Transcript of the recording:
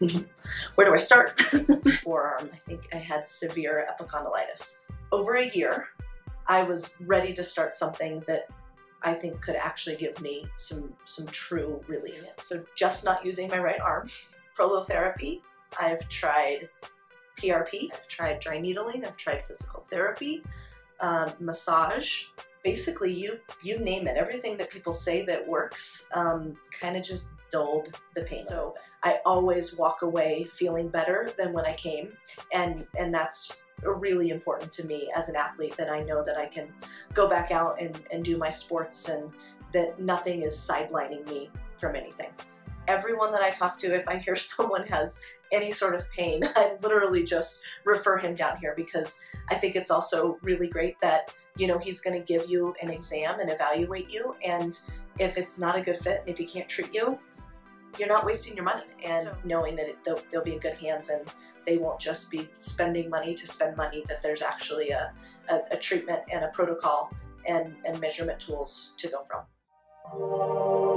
Where do I start? Forearm. I think I had severe epicondylitis. Over a year, I was ready to start something that I think could actually give me some some true relief. So just not using my right arm, prolotherapy. I've tried PRP. I've tried dry needling. I've tried physical therapy, um, massage. Basically, you you name it. Everything that people say that works um, kind of just dulled the pain. So I always walk away feeling better than when I came, and and that's really important to me as an athlete that I know that I can go back out and, and do my sports and that nothing is sidelining me from anything. Everyone that I talk to, if I hear someone has any sort of pain, I literally just refer him down here because I think it's also really great that, you know, he's going to give you an exam and evaluate you. And if it's not a good fit and if he can't treat you, you're not wasting your money and so, knowing that it, they'll, they'll, be in good hands and they won't just be spending money to spend money, that there's actually a, a, a treatment and a protocol and, and measurement tools to go from.